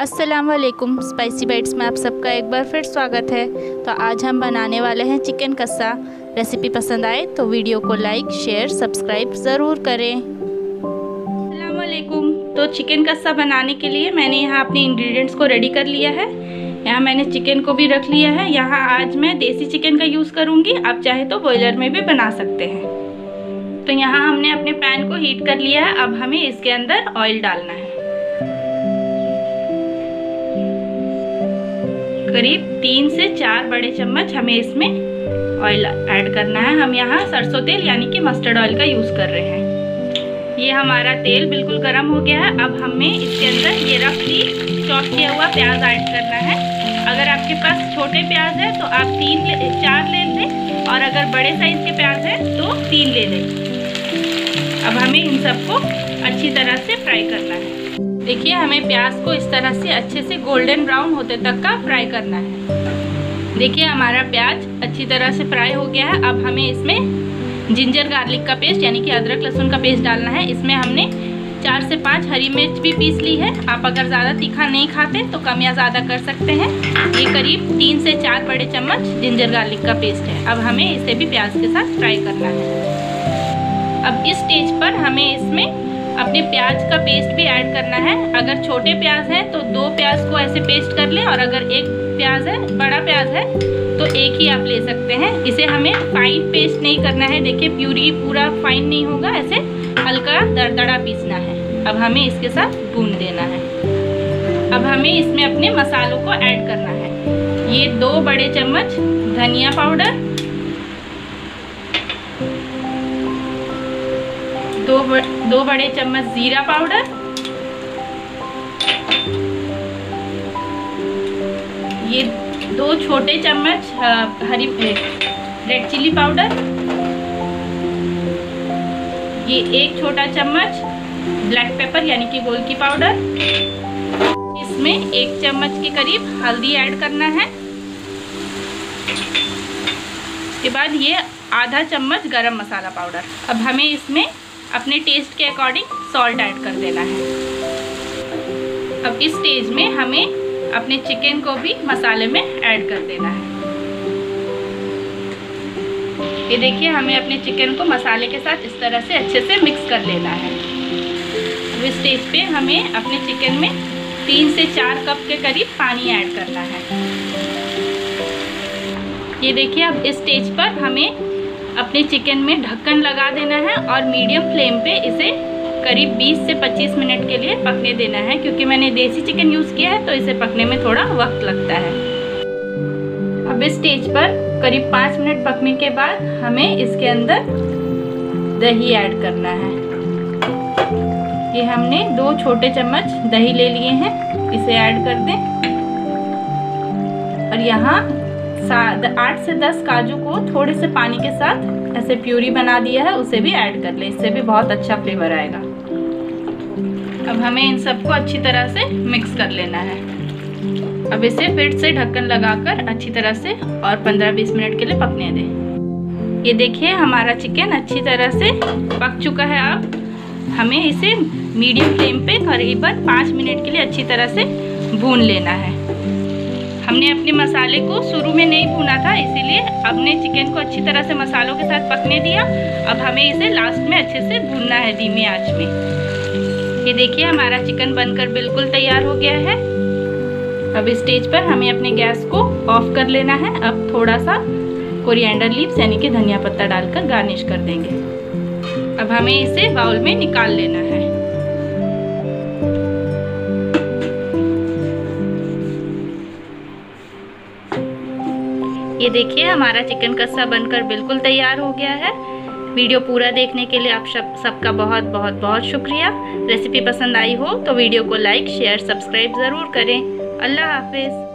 अस्सलाम वालेकुम spicy bytes में आप सबका एक बार फिर स्वागत है। तो आज हम बनाने वाले हैं चिकन कस्सा। रेसिपी पसंद आए तो वीडियो को लाइक, शेयर, सब्सक्राइब ज़रूर करें। अस्सलाम वालेकुम तो चिकन कस्सा बनाने के लिए मैंने यहाँ अपने इंग्रेडिएंट्स को रेडी कर लिया है। यहाँ मैंने चिकन को भी रख लिया है। यहाँ आज मैं देसी चिकन का यूज़ करूँगी। आप चाहे तो बॉयलर में भी बना सकते हैं। तो यहाँ हमने अपने पैन को हीट कर लिया है। अब हमें इसके अंदर ऑयल डालना है। करीब तीन से चार बड़े चम्मच हमें इसमें ऑयल ऐड करना है। हम यहाँ सरसों तेल यानी कि मस्टर्ड ऑयल का यूज़ कर रहे हैं। ये हमारा तेल बिल्कुल गर्म हो गया है। अब हमें इसके अंदर ये रफली चॉप किया हुआ प्याज ऐड करना है। अगर आपके पास छोटे प्याज है तो आप तीन ले, चार ले लें और अगर बड़े साइज़ के प्याज है तो तीन ले लें। अब हमें इन सबको अच्छी तरह से फ्राई करना है। देखिए, हमें प्याज को इस तरह से अच्छे से गोल्डन ब्राउन होते तक का फ्राई करना है। देखिए, हमारा प्याज अच्छी तरह से फ्राई हो गया है। अब हमें इसमें जिंजर गार्लिक का पेस्ट यानी कि अदरक लहसुन का पेस्ट डालना है। इसमें हमने चार से पाँच हरी मिर्च भी पीस ली है। आप अगर ज़्यादा तीखा नहीं खाते तो कम या ज़्यादा कर सकते हैं। ये करीब तीन से चार बड़े चम्मच जिंजर गार्लिक का पेस्ट है। अब हमें इसे भी प्याज के साथ फ्राई करना है। अब इस स्टेज पर हमें इसमें अपने प्याज का पेस्ट भी ऐड करना है। अगर छोटे प्याज है तो दो प्याज को ऐसे पेस्ट कर लें, और अगर एक प्याज है, बड़ा प्याज है तो एक ही आप ले सकते हैं। इसे हमें फाइन पेस्ट नहीं करना है। देखिए प्यूरी पूरा फाइन नहीं होगा। ऐसे हल्का दरदड़ा पीसना है। अब हमें इसके साथ भून देना है। अब हमें इसमें अपने मसालों को ऐड करना है। ये दो बड़े चम्मच धनिया पाउडर दो दो बड़े चम्मच ज़ीरा पाउडर। ये दो छोटे चम्मच हरी रेड चिली पाउडर। ये एक छोटा चम्मच ब्लैक पेपर, यानी कि गोल की पाउडर। इसमें एक चम्मच के करीब हल्दी ऐड करना है। उसके बाद ये आधा चम्मच गरम मसाला पाउडर। अब हमें इसमें अपने टेस्ट के अकॉर्डिंग सॉल्ट ऐड कर देना है। अब इस स्टेज में हमें अपने चिकन को भी मसाले में ऐड कर देना है। ये देखिए, हमें अपने चिकन को मसाले के साथ इस तरह से अच्छे से मिक्स कर लेना है। अब इस स्टेज पे हमें अपने चिकन में तीन से चार कप के करीब पानी ऐड करना है। ये देखिए, अब इस स्टेज पर हमें अपने चिकन में ढक्कन लगा देना है और मीडियम फ्लेम पे इसे करीब 20 से 25 मिनट के लिए पकने देना है। क्योंकि मैंने देसी चिकन यूज़ किया है तो इसे पकने में थोड़ा वक्त लगता है। अब इस स्टेज पर करीब पाँच मिनट पकने के बाद हमें इसके अंदर दही ऐड करना है। ये हमने दो छोटे चम्मच दही ले लिए हैं। इसे ऐड कर दें। और यहाँ आठ से दस काजू को थोड़े से पानी के साथ ऐसे प्यूरी बना दिया है, उसे भी ऐड कर ले, इससे भी बहुत अच्छा फ्लेवर आएगा। अब हमें इन सबको अच्छी तरह से मिक्स कर लेना है। अब इसे फिर से ढक्कन लगाकर अच्छी तरह से और 15-20 मिनट के लिए पकने दें। ये देखिए, हमारा चिकन अच्छी तरह से पक चुका है अब। हमें इसे मीडियम फ्लेम पे करीबन पाँच मिनट के लिए अच्छी तरह से भून लेना है। हमने अपने मसाले को शुरू में नहीं भुना था, इसीलिए अपने चिकन को अच्छी तरह से मसालों के साथ पकने दिया। अब हमें इसे लास्ट में अच्छे से भूनना है धीमी आँच में। ये देखिए, हमारा चिकन बनकर बिल्कुल तैयार हो गया है। अब स्टेज पर हमें अपने गैस को ऑफ़ कर लेना है। अब थोड़ा सा कोरिएंडर लीव्स यानी कि धनिया पत्ता डालकर गार्निश कर देंगे। अब हमें इसे बाउल में निकाल लेना है। ये देखिए, हमारा चिकन कस्सा बनकर बिल्कुल तैयार हो गया है। वीडियो पूरा देखने के लिए आप सब, सबका बहुत बहुत बहुत शुक्रिया। रेसिपी पसंद आई हो तो वीडियो को लाइक, शेयर, सब्सक्राइब ज़रूर करें। अल्लाह हाफिज़।